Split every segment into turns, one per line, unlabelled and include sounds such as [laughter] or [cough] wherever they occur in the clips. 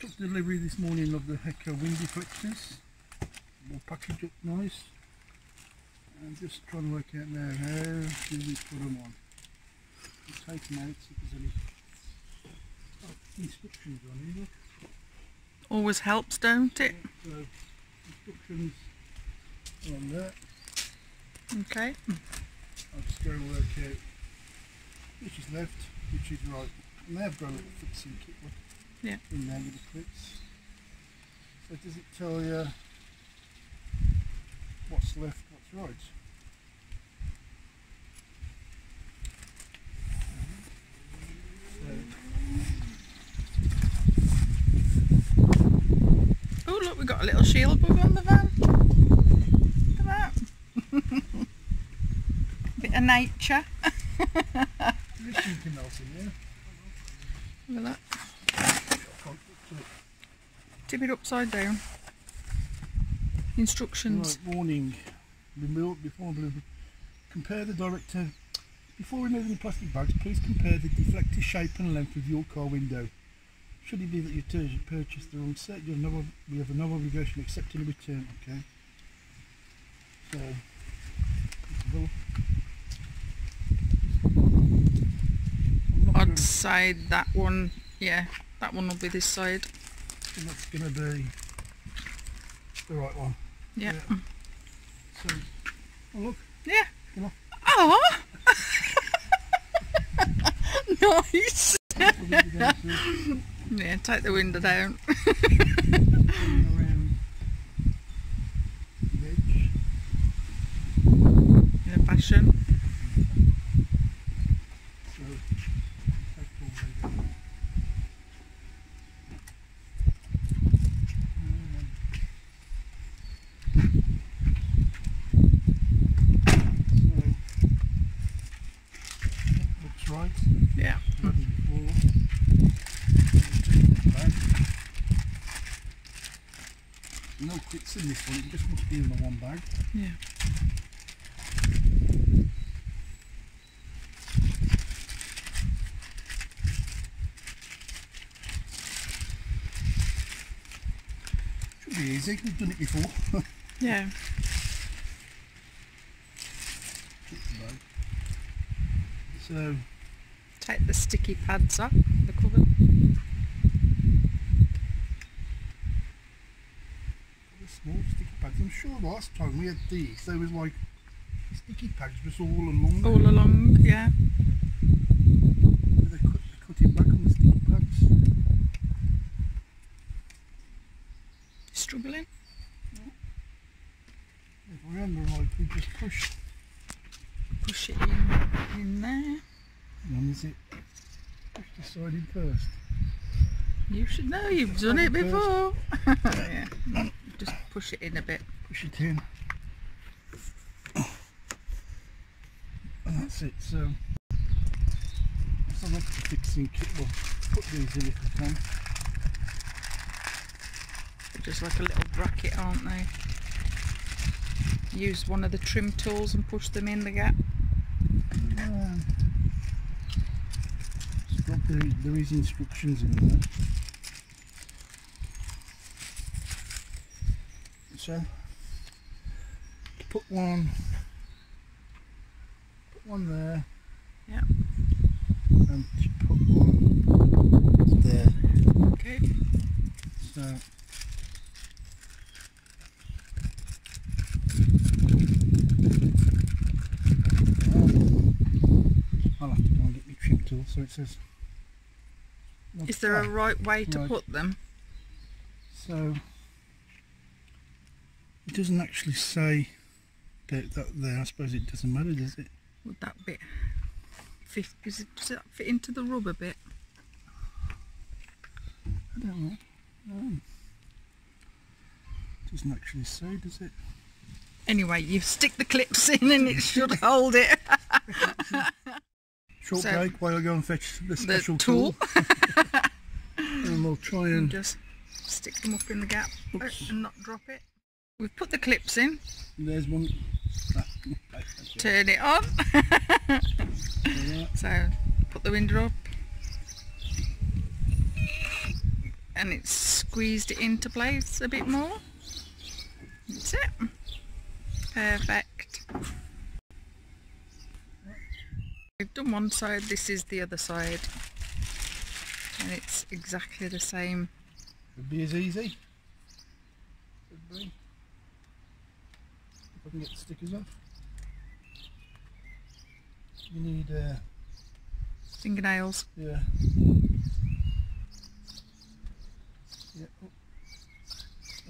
Took delivery this morning of the Heko wind deflectors. All packaged up nice. I'm just trying to work out now how do we put them on. We'll take them out see if there's any oh, instructions on here.
Always helps, don't it?
So instructions on that.
Okay.
I'll just go and work out which is left, which is right. And they have got a fixing kit
Yeah.
in the clips. So does it tell you what's left, what's right?
Oh, look, we've got a little shield bug on the van. Look at that. [laughs] Bit of nature. [laughs]
There's something else in there.
Look at that.
Can't get to it.
Tip it upside down. Instructions.
Right, warning. Remove before compare the director before removing the plastic bags. Please compare the deflector shape and length of your car window. Should it be that you purchased the wrong set, you have no, we have no obligation accepting a return. Okay. So. well, I'm not
I'd say that one, yeah, that one will be this side.
And that's going to be the right one.
Yeah.
Yeah. So, oh look,
Yeah.
Come on.
Oh! [laughs] nice!
we're going to go to
Yeah, take the window down.
going around the edge.
In a fashion.
So, take all the way down. So, looks right.
Yeah.
ready before. Take that back. Quits in this one, it just must be in the one bag.
Yeah.
Should be easy, we've done it before.
Yeah.
Keep the bag. So,
Take the sticky pads up, the cover.
the small sticky pads, I'm sure last time we had these, there was like, sticky pads was all along.
All along, yeah.
They cut, they cut it back on the sticky pads.
Struggling.
If I remember right, we just push.
Push it in, in there.
And is it? Push the side in first.
You should know, you've done it before. [laughs] yeah. [laughs] Just push it in a bit.
Push it in. And that's it. So, let's have a look at the fixing kit. We'll put these in if we can.
Just like a little bracket, aren't they? Use one of the trim tools and push them in the gap.
Got the, there is instructions in there. So, put one, put one there.
Yeah.
And put one there.
Okay.
So. I'll have to go and get my trim tool so it says.
Is there a right way to
Right.
put them?
So it doesn't actually say that, that there. I suppose it doesn't matter, does it?
Would that bit fit, is it, does that fit into the rubber bit?
I don't know. Um, doesn't actually say, does it?
Anyway, you stick the clips in and it should [laughs] hold it.
Short
So-
break while I go and fetch the
The
special
tool. [laughs]
and we'll try
and
and
just stick them up in the gap uh,
Oops.
and not drop it. We've put the clips in,
there's one.
Turn it on. [laughs]
So
put the window up. and it's squeezed it into place a bit more. That's it. Perfect. We've done one side, this is the other side. And it's exactly the same.
It'd be as easy. Should be. I can get the stickers off. You need, uh,
Fingernails.
yeah. Yeah. Oh.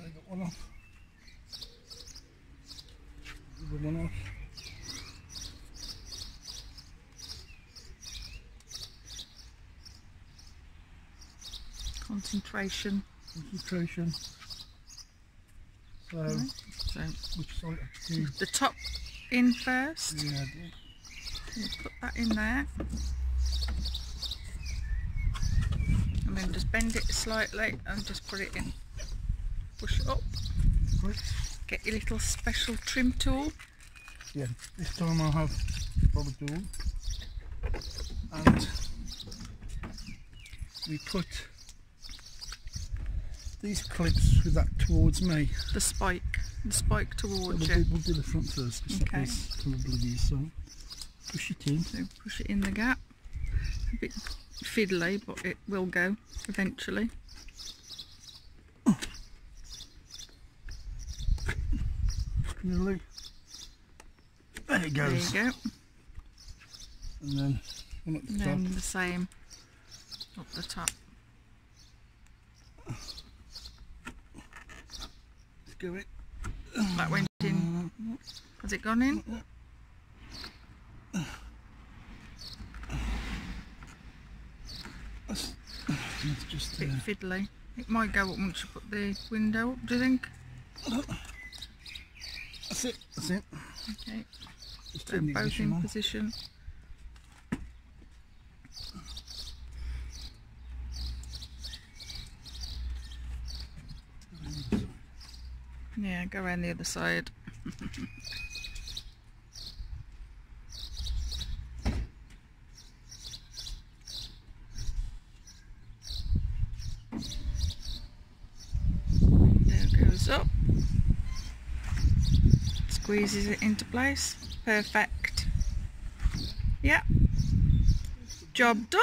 I got one off. The one off.
Concentration.
Concentration. So.
So
which side? Hmm.
the top in first.
Yeah, I did.
You put that in there. And then just bend it slightly and just put it in. Push it up.
Right.
Get your little special trim tool.
Yeah, this time I'll have rubber tool and we put these clips with that towards me.
The spike. The spike
So we'll,
towards
do,
you.
we'll do the front first because
Okay.
that was probably the so push it in.
So push it in the gap. A bit fiddly, but it will go eventually.
Really. There it
There you go.
And then one at the
And
top.
then the same up the top.
Go it.
That went in. Has it gone in?
Let's just
A bit
uh,
fiddly. It might go up once you put the window up, do you think?
that's it. That's it.
Okay.
Just
So both in
on.
position. Go around the other side. There goes up. Squeezes it into place. Perfect. Yep. Job done.